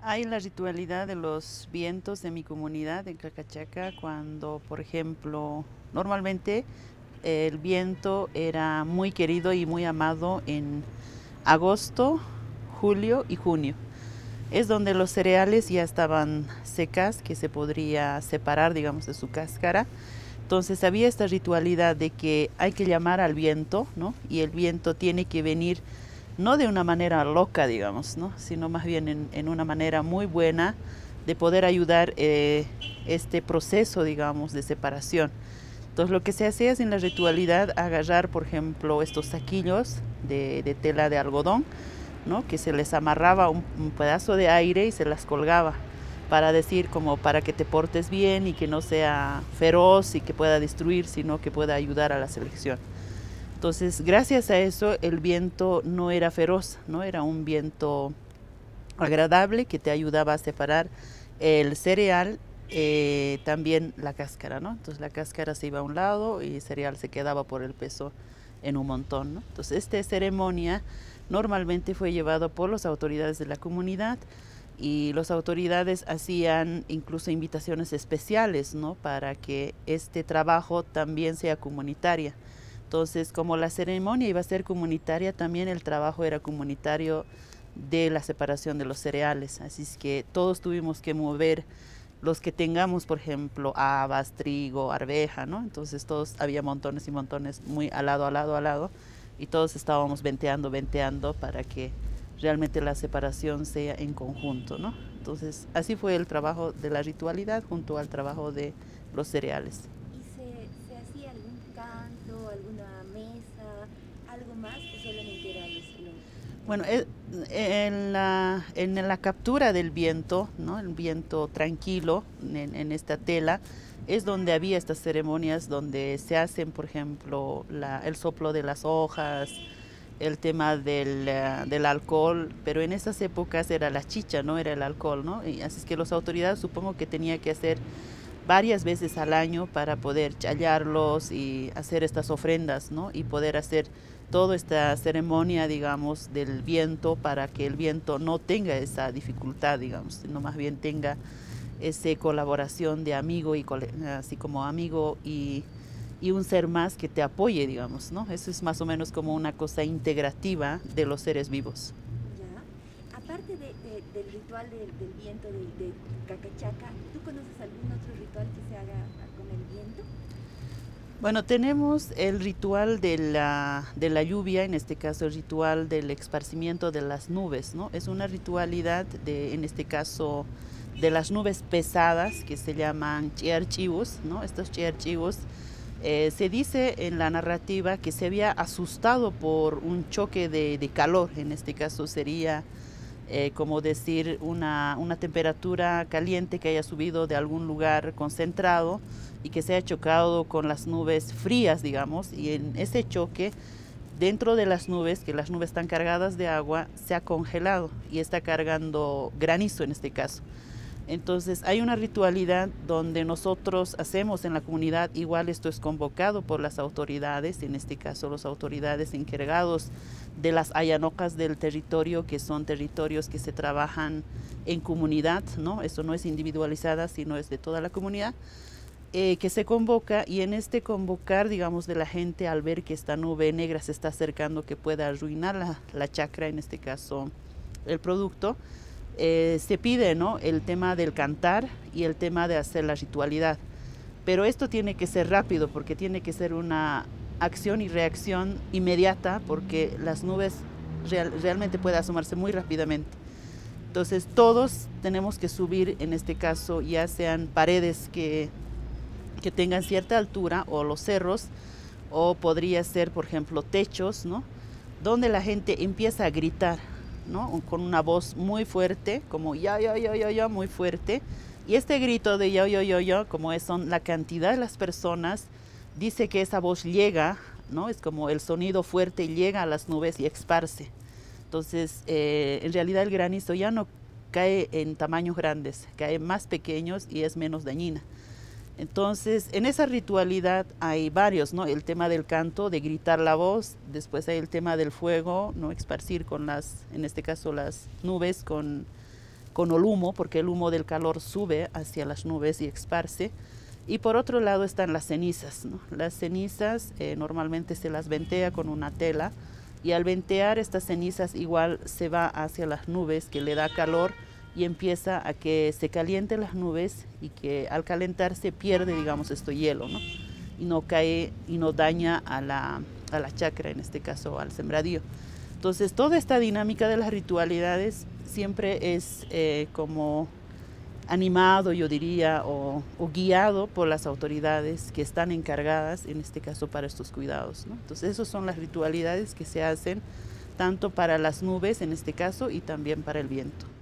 Hay la ritualidad de los vientos de mi comunidad en Cacachaca cuando, por ejemplo, normalmente el viento era muy querido y muy amado en agosto, julio y junio. Es donde los cereales ya estaban secas, que se podría separar, digamos, de su cáscara. Entonces había esta ritualidad de que hay que llamar al viento, ¿no? Y el viento tiene que venir no de una manera loca, digamos, ¿no? sino más bien en, una manera muy buena de poder ayudar eh, este proceso, digamos, de separación. Entonces lo que se hacía es en la ritualidad agarrar, por ejemplo, estos saquillos de, tela de algodón, ¿no? que se les amarraba un, pedazo de aire y se las colgaba para decir como para que te portes bien y que no sea feroz y que pueda destruir, sino que pueda ayudar a la selección. Entonces, gracias a eso, el viento no era feroz, ¿no? Era un viento agradable que te ayudaba a separar el cereal, eh, también la cáscara, ¿no? Entonces la cáscara se iba a un lado y el cereal se quedaba por el peso en un montón, ¿no? Entonces esta ceremonia normalmente fue llevada por las autoridades de la comunidad y las autoridades hacían incluso invitaciones especiales, ¿no? Para que este trabajo también sea comunitaria. Entonces, como la ceremonia iba a ser comunitaria, también el trabajo era comunitario de la separación de los cereales. Así es que todos tuvimos que mover los que tengamos, por ejemplo, habas, trigo, arveja, ¿no? Entonces todos había montones y montones muy al lado, al lado, al lado, y todos estábamos venteando, venteando para que realmente la separación sea en conjunto, ¿no? Entonces así fue el trabajo de la ritualidad junto al trabajo de los cereales. Bueno, eh, en la, en la captura del viento, ¿no? el viento tranquilo en, esta tela, es donde había estas ceremonias donde se hacen, por ejemplo, el soplo de las hojas, el tema del, eh, del, alcohol, pero en esas épocas era la chicha, no era el alcohol, ¿no? Y así es que las autoridades supongo que tenía que hacer varias veces al año para poder challarlos y hacer estas ofrendas, ¿no? Y poder hacer toda esta ceremonia, digamos, del viento para que el viento no tenga esa dificultad, digamos, sino más bien tenga esa colaboración de amigo y así como amigo y, y, un ser más que te apoye, digamos, ¿no? Eso es más o menos como una cosa integrativa de los seres vivos. Aparte de, del ritual del, del viento de, de Cacachaca, ¿tú conoces algún otro ritual que se haga con el viento? Bueno, tenemos el ritual de la, de la, lluvia, en este caso el ritual del esparcimiento de las nubes, ¿no? Es una ritualidad de, en este caso, de las nubes pesadas que se llaman chiarchivos, ¿no? Estos chiarchivos eh, se dice en la narrativa que se había asustado por un choque de, de calor, en este caso sería eh, como decir una, una temperatura caliente que haya subido de algún lugar concentrado y que se haya chocado con las nubes frías, digamos, y en ese choque, dentro de las nubes, que las nubes están cargadas de agua, se ha congelado y está cargando granizo en este caso. Entonces hay una ritualidad donde nosotros hacemos en la comunidad, igual esto es convocado por las autoridades, en este caso las autoridades encargados de las ayanocas del territorio, que son territorios que se trabajan en comunidad, ¿no? Eso no es individualizada, sino es de toda la comunidad, eh, que se convoca y en este convocar, digamos, de la gente al ver que esta nube negra se está acercando, que pueda arruinar la, la chacra, en este caso el producto, eh, se pide ¿no? el tema del cantar y el tema de hacer la ritualidad. Pero esto tiene que ser rápido porque tiene que ser una acción y reacción inmediata porque las nubes realmente pueden asomarse muy rápidamente. Entonces todos tenemos que subir, en este caso, ya sean paredes que, que tengan cierta altura o los cerros, o podría ser, por ejemplo, techos, ¿no? donde la gente empieza a gritar con una voz muy fuerte, como ya, ya, ya, ya, ya, muy fuerte. Y este grito de ya, ya, ya, ya, como es son la cantidad de las personas, dice que esa voz llega, ¿no? Es como el sonido fuerte llega a las nubes y esparce. Entonces, eh, en realidad el granizo ya no cae en tamaños grandes, cae más pequeños y es menos dañina. Entonces, en esa ritualidad hay varios, ¿no? El tema del canto, de gritar la voz, después hay el tema del fuego, ¿no? Esparcir con las, en este caso las nubes con, con el humo, porque el humo del calor sube hacia las nubes y esparce. Y por otro lado están las cenizas. Las cenizas eh, normalmente se las ventea con una tela y al ventear estas cenizas igual se va hacia las nubes que le da calor y empieza a que se calienten las nubes y que al calentarse pierde, digamos, esto hielo, ¿no? Y no cae y no daña a la, a la chacra, en este caso al sembradío. Entonces, toda esta dinámica de las ritualidades siempre es eh, como animado, yo diría, o, guiado por las autoridades que están encargadas, en este caso, para estos cuidados. Entonces, esas son las ritualidades que se hacen tanto para las nubes, en este caso, y también para el viento.